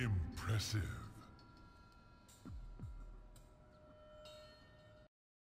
Impressive.